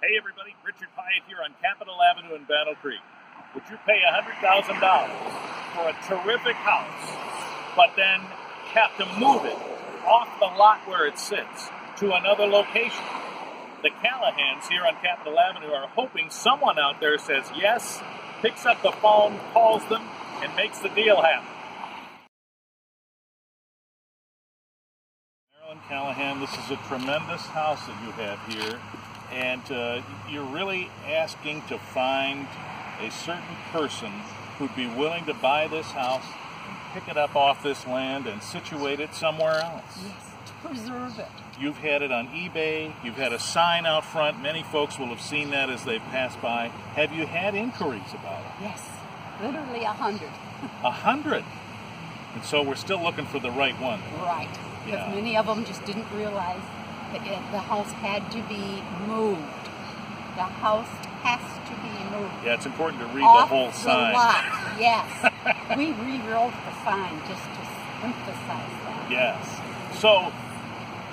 Hey everybody, Richard Piet here on Capital Avenue in Battle Creek. Would you pay $100,000 for a terrific house, but then have to move it off the lot where it sits to another location? The Callahans here on Capital Avenue are hoping someone out there says yes, picks up the phone, calls them, and makes the deal happen. Marilyn Callahan, this is a tremendous house that you have here, and uh, you're really asking to find a certain person who'd be willing to buy this house and pick it up off this land and situate it somewhere else. Yes, to preserve it. You've had it on eBay, you've had a sign out front. Many folks will have seen that as they've passed by. Have you had inquiries about it? Yes, literally a hundred. A hundred. And so we're still looking for the right one. Right. Because Yeah. many of them just didn't realize the house had to be moved. The house has to be moved. Yeah, it's important to read Off the whole the sign. lot. Yes. we rewrote the sign just to emphasize that. Yes. So,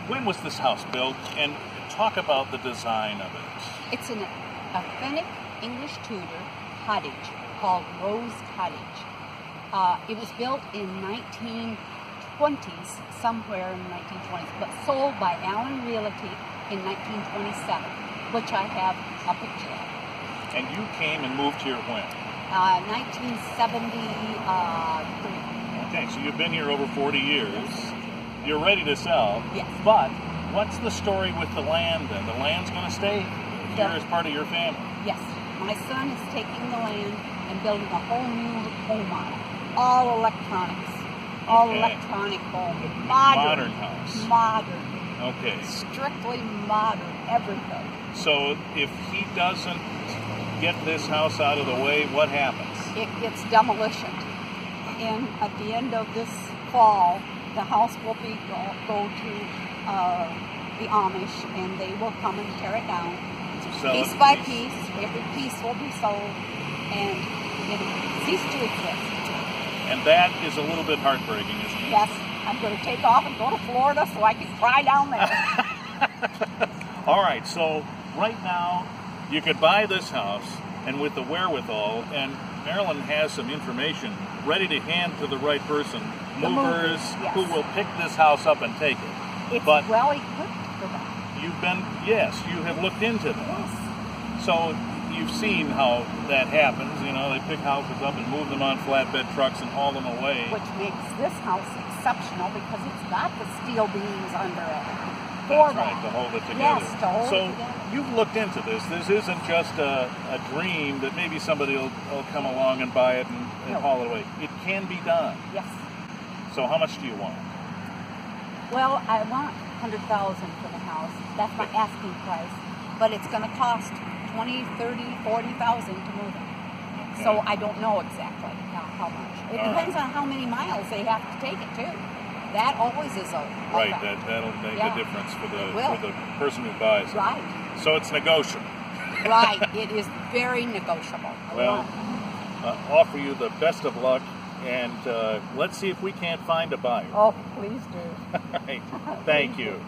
when was this house built? And talk about the design of it. It's an authentic English Tudor cottage called Rose Cottage. Uh, it was built in 1920s, somewhere in the 1920s, but sold by Allen Realty in 1927, which I have a picture of. And you came and moved here when? Uh, 1973. Okay, so you've been here over 40 years. You're ready to sell. Yes. But what's the story with the land then? The land's going to stay here as part of your family. Yes, my son is taking the land and building a whole new home on it. All electronics. All electronic home. Modern house. Modern. Okay. Strictly modern. Everything. So if he doesn't get this house out of the way, what happens? It gets demolition. And at the end of this fall, the house will be go, go to uh, the Amish and they will come and tear it down. Sell piece by piece. Every piece will be sold and it will cease to exist. And that is a little bit heartbreaking, isn't it? Yes, I'm going to take off and go to Florida so I can cry down there. All right, so right now you could buy this house, and with the wherewithal, and Marilyn has some information ready to hand to the right person, The movers movers, yes. who will pick this house up and take it. It's But- well equipped for that. You've been, yes, you have looked into that. Yes. So you've seen how that happens. You know, they pick houses up and move them on flatbed trucks and haul them away. Which makes this house exceptional because it's got the steel beams under it. For That's right, to hold it together. Yes, to hold so it together. you've looked into this. This isn't just a, a dream that maybe somebody will, will come along and buy it and, and No. haul it away. It can be done. Yes. So how much do you want? Well, I want 100000 for the house. That's my asking price. But it's going to cost 20, 30, 40000 to move it. So I don't know exactly uh, how much. It All depends on how many miles they have to take it too. That always is a, Right, that that'll make Yeah. a difference for the for the person who buys it. Right, So it's negotiable. right. it is very negotiable. Well, uh, offer you the best of luck, and uh, let's see if we can't find a buyer. oh, please do. All right. Thank you.